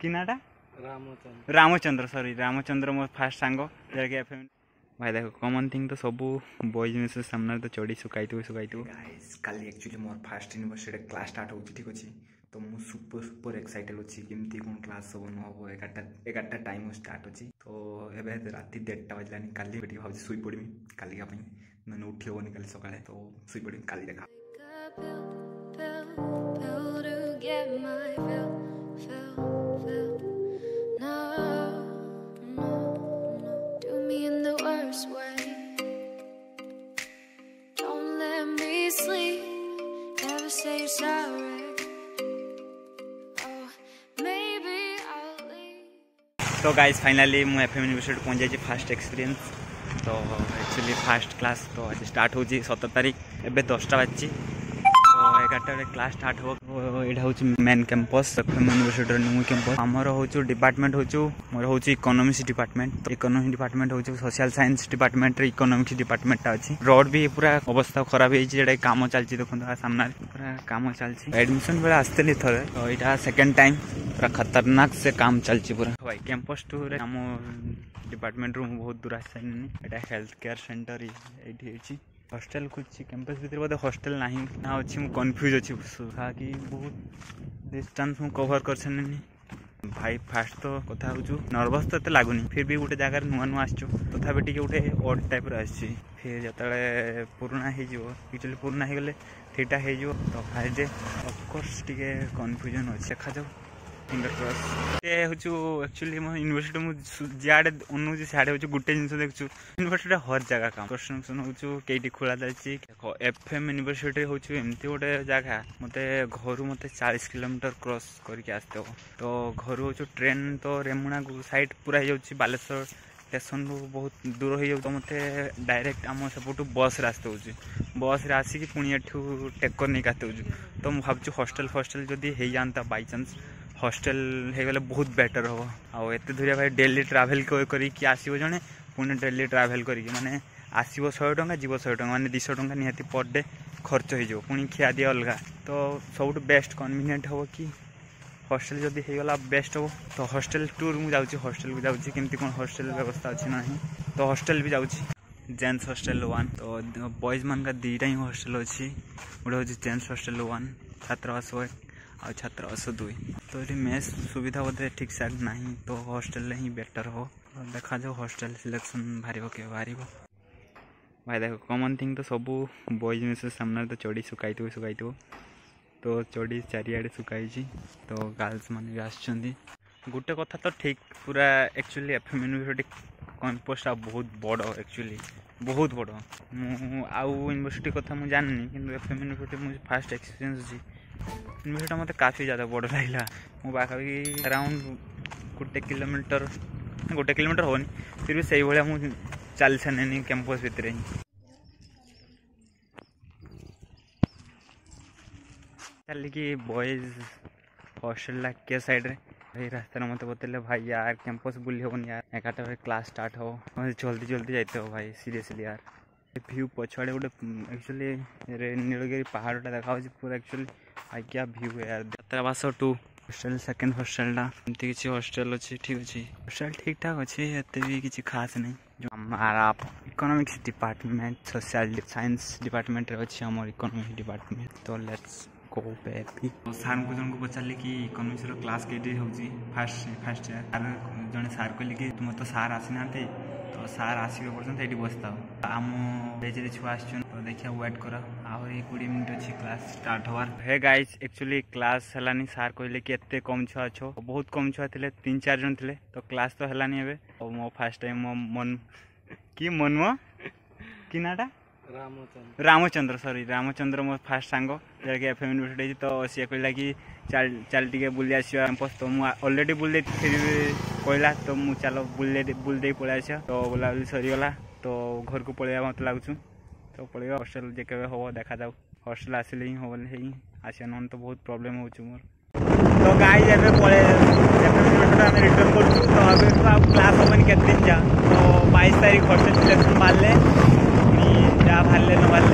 କି ନାଁଟା ରାମଚନ୍ଦ୍ର ରାମଚନ୍ଦ୍ର ସରି ରାମଚନ୍ଦ୍ର ମୋ ଫାଷ୍ଟ ସାଙ୍ଗ ଯାହାକି ଏଫ୍ ଏମ୍ ଭାଇ ଦେଖ କମନ ଥିଙ୍ଗ ତ ସବୁ ବଏଜ୍ ମେସେଜ ସାମ୍ନାରେ ତ ଚଢ଼ି ଶୁକାଇଥିବ ଶୁକାଇଥିବ କାଲି ଆକ୍ଚୁଆଲି ମୋର ଫାଷ୍ଟ ୟୁନିଭର୍ସିଟି କ୍ଲାସ୍ ଷ୍ଟାର୍ଟ ହେଉଛି ଠିକ୍ ଅଛି ତ ମୁଁ ସୁପର ସୁପର ଏକ୍ସାଇଟେଡ୍ ଅଛି କେମିତି କ'ଣ କ୍ଲାସ୍ ହେବ ନ ହେବ ଏଗାରଟା ଏଗାରଟା ଟାଇମ୍ ଷ୍ଟାର୍ଟ ଅଛି ତ ଏବେ ରାତି ଦେଢ଼ଟା ବାଜିଲାନି କାଲି ଟିକେ ଭାବୁଛି ଶୋଇପଡ଼ିବି କାଲିକା ପାଇଁ ନହେଲେ ଉଠି ହେବନି କାଲି ସକାଳେ ତ ଶୋଇପଡ଼ିବି କାଲି ଦେଖା তো গাইজ फाइनली ମୁଁ एफ एम ୟୁନିଭର୍ସିଟି ପହଞ୍ଚିଯାଇଛି ଫାର୍ଷ୍ଟ ଏକ୍ସପିରିଏନ୍ସ ତ ଆକ୍ଚୁଆଲି ଫାର୍ଷ୍ଟ କ୍ଲାସ୍ ତ ଆଜି ଷ୍ଟାର୍ଟ ହେଉଛି ସତର ତାରିଖ ଏବେ ଦଶଟା ବାଜିଛି এগারোটার ক্লাস স্টার্ট হব এটা হচ্ছে মেন ক্যাম্পস ইউনিভার্সিটির নিউ ক্যাম্পস আমার হচ্ছে ডিপার্টমেন্ট হচ্ছে মোর হচ্ছে ইকোনোমিক্স ডিপার্টমেন্ট ইকোনোমিক্স ডিপার্টমেন্ট হচ্ছে সোশিয়াল সাইন্স ডিপার্টমেন্টর ইকোনোমিক্স ডিপার্টমেন্টটা আছে রোড বি পুরা অবস্থা খারাপ হয়েছে যেটা কাম চালছে দেখুন সামনে পুরা কাম চালছে এডমিশন বেড়ে আসছিলি থরে তো এটা সেকেন্ড টাইম পুরা খতরনাক সে কাম চালছে পুরা ভাই ক্যাম্পস টুরে ଆମ ଡିପାର୍ଟମେଣ୍ଟରୁ ମୁଁ ବହୁତ ଦୂର ଆସିସାରିଲିଣି ଏଇଟା ହେଲ୍ଥ କେୟାର ସେଣ୍ଟର ଏଇଠି ହେଇଛି ହଷ୍ଟେଲ ଖୋଜୁଛି କ୍ୟାମ୍ପସ୍ ଭିତରେ ବୋଧେ ହଷ୍ଟେଲ ନାହିଁ ନା ଅଛି ମୁଁ କନଫ୍ୟୁଜ୍ ଅଛି ବାକି ବହୁତ ଡିଷ୍ଟାନ୍ସ ମୁଁ କଭର୍ କରିସାରିଲିଣି ଭାଇ ଫାଷ୍ଟ ତ କଥା ହେଉଛୁ ନର୍ଭସ୍ ତ ଏତେ ଲାଗୁନି ଫିର୍ ବି ଗୋଟେ ଜାଗାରେ ନୂଆ ନୂଆ ଆସିଛୁ ତଥାପି ଟିକେ ଗୋଟେ ଅଡ୍ ଟାଇପ୍ର ଆସିଛି ଫିର୍ ଯେତେବେଳେ ପୁରୁଣା ହେଇଯିବ ଆକ୍ଚୁଆଲି ପୁରୁଣା ହେଇଗଲେ ଠିକ୍ଠାକ୍ ହେଇଯିବ ତ ଫାଷ୍ଟ ଡେ ଅଫକୋର୍ସ ଟିକେ କନଫ୍ୟୁଜନ୍ ଅଛି ଦେଖାଯାଉ 인더 ครอส કે হাচু একচুয়ালি ম ইউনিভার্সিটি জাড়ে অনুজ সাড়ে হাচু গুটে জিনসে দেখছু ইউনিভার্সিটি হর জায়গা কাম প্রশ্ন শুনু হাচু কেটি খোলা দাইছি দেখো এফএম ইউনিভার্সিটি হাচু এমতি ওটা জায়গা মতে ঘরু মতে 40 কিমি ক্রস করিকে আসতো তো ঘরু হাচু ট্রেন তো রেমুনা গু সাইড পুরা হয়ে যোচি বালেশর স্টেশন তো বহুত দূর হয়ে যো তো মতে ডাইরেক্ট আমে সবটু বাস রাস্তা হাচু বাস রাস্তা কি ফুনিয়েটু টেকর নে কাটউ তো ভাবচু হোস্টেল হোস্টেল যদি হেই জানতা বাই চান্স हस्टेल ହେଇଗଲେ ବହୁତ ବେଟର୍ ହେବ ଆଉ ଏତେ ଦୂରିଆ ଭାଇ ଡେଲି ଟ୍ରାଭେଲ୍ କରିକି ଆସିବ ଜଣେ ପୁଣି ଡେଲି ଟ୍ରାଭେଲ୍ କରିକି ମାନେ ଆସିବ ଶହେ ଟଙ୍କା ଯିବ ଶହେ ଟଙ୍କା ମାନେ ଦୁଇଶହ ଟଙ୍କା ନିହାତି ପର୍ ଡେ ଖର୍ଚ୍ଚ ହେଇଯିବ ପୁଣି ଖିଆଦିଆ ଅଲଗା ତ ସବୁଠୁ ବେଷ୍ଟ କନଭିନିଏଣ୍ଟ ହେବ କି ହଷ୍ଟେଲ ଯଦି ହେଇଗଲା ବେଷ୍ଟ ହେବ ତ ହଷ୍ଟେଲ ଟୁର୍ ମୁଁ ଯାଉଛି ହଷ୍ଟେଲକୁ ଯାଉଛି କେମିତି କ'ଣ ହଷ୍ଟେଲ ବ୍ୟବସ୍ଥା ଅଛି ନାହିଁ ତ ହଷ୍ଟେଲ ବି ଯାଉଛି जेन्स हस्टेल वन तो बॉयज मान का दुईटा ही हस्टेल अच्छी गोटे हूँ जेन्स हस्टेल वन छात्रावास और छात्रावास दुई तो ये मेस सुविधा बोधे तो ठीक ठाक ना तो हस्टेल हिं बेटर हो देखा जाओ हस्टेल सिलेक्शन बाहर के बाहर भाई देख कमन थिंग तो सब बॉयज मेस सामने तो चढ़ी सुखाई थो सुखाई तो चढ़ी चारिड़े सुखाई तो गर्ल्स मैंने भी आस गोटे कथा तो ठीक पूरा एक्चुअली एफ एम यूनिभर्सिटी कैंपसटा बहुत बड़ एक्चुअली बहुत बड़ ମୁଁ हम्म, हम्म, हम्म, आउ ୟୁନିଭର୍ସିଟି କଥା ମୁଁ ଜାଣିନି କିନ୍ତୁ ଏଫ୍ ଏମ୍ ୟୁନିଭର୍ସିଟି ମୁଁ ଫାର୍ଷ୍ଟ ଏକ୍ସପିରିଏନ୍ସ ଅଛି भिडा मतलब काफ़ी ज़्यादा बड़ लगे मो पाखापी अराउंड गोटे किलोमीटर गोटे कोमीटर हेनी फिर भी सही भाया मुझे चल सारे कैंपस भितर ही चल कि बयज हस्टेल के सैड रास्त मत बताइले भाई यार कैंपस बुले हेन यार एगारटा क्लास स्टार्ट हो जल्दी जल्दी जाते हो भाई सीरीयसली यार भ्यू पचुआड़े गोटे एक्चुअली नीलगिरी पहाड़ा देखा पूरा एक्चुअली ଆଜ୍ଞା କ୍ୟା ଭ୍ୟୁ ଏୟାର ଛାତ୍ରାବାସ ଟୁ ହଷ୍ଟେଲ ସେକେଣ୍ଡ ହଷ୍ଟେଲଟା ଏମିତି କିଛି ହଷ୍ଟେଲ ଅଛି ଠିକ୍ ଅଛି ହଷ୍ଟେଲ ଠିକ୍ଠାକ୍ ଅଛି ଏତେ ବି କିଛି ଖାସ୍ ନାହିଁ ଯେଉଁ ଆମର ଇକୋନୋମିକ୍ସ ଡିପାର୍ଟମେଣ୍ଟ ସୋସିଆଲ ସାଇନ୍ସ ଡିପାର୍ଟମେଣ୍ଟରେ ଅଛି ଆମର ଇକୋନୋମିକ୍ସ ଡିପାର୍ଟମେଣ୍ଟ ତ ଲେଟ୍ସ କୋ ବେବି ସାର୍ଙ୍କୁ ଜଣଙ୍କୁ ପଚାରିଲି କି ଇକୋନୋମିକ୍ସର କ୍ଲାସ୍ କେଇଟି ହେଉଛି ଫାର୍ଷ୍ଟ ଫାର୍ଷ୍ଟ ସାର୍ ଜଣେ ସାର୍ କହିଲେ କି ତୁମର ତ ସାର୍ ଆସିନାହାନ୍ତି ତ ସାର୍ ଆସିବା ପର୍ଯ୍ୟନ୍ତ ଏଇଠି ବସିଥାଉ ଆମ ଏଜ୍ରେ ଛୁଆ ଆସିଛନ୍ତି देखिए व्वेट कर आहरी कोड़े मिनट अच्छे क्लास स्टार्ट हवार हे गाइज एक्चुअली क्लास हलानी सार कहले कि एत कम छुआ छो बहुत कम छुआ थे तीन चार जन थे तो क्लास तो हलानी एवं और मो फास्ट टाइम मो मन कि मन मो कि नाटा रामचंद्र सॉरी रामचंद्र मो फास्ट सांग जैसे एफ एम यूनिवर्सीटी तो सी कहला कि चल चल टे बुले आस कैंपस तो मुझे अलरेडी बुले फिर कहला तो मुझे चल बुले बुले पलैस तो बुला बुली सरीगला तो घर को पलैया मत तो लगुँ ତ ପଳେଇବା ହଷ୍ଟେଲ ଯେ କେବେ ହେବ ଦେଖାଯାଉ ହଷ୍ଟେଲ ଆସିଲେ ହିଁ ହେବ ହେଇ ଆସିବ ନହେଲେ ତ ବହୁତ ପ୍ରୋବ୍ଲେମ୍ ହେଉଛି ମୋର ତ ଗାଈ ଏବେ ପଳେଇ ଆମେ ରିଟର୍ନ କରୁଛୁ ତ ଏବେ ତ ଆଉ କ୍ଲାସ୍ ହେବନି କେତେ ଦିନ ଯା ତ ବାଇଶ বাইশ তারিখ হস্টেল সিলেকশন বাড়লে ବାହାରିଲେ ভাললে ବାହାରିଲେ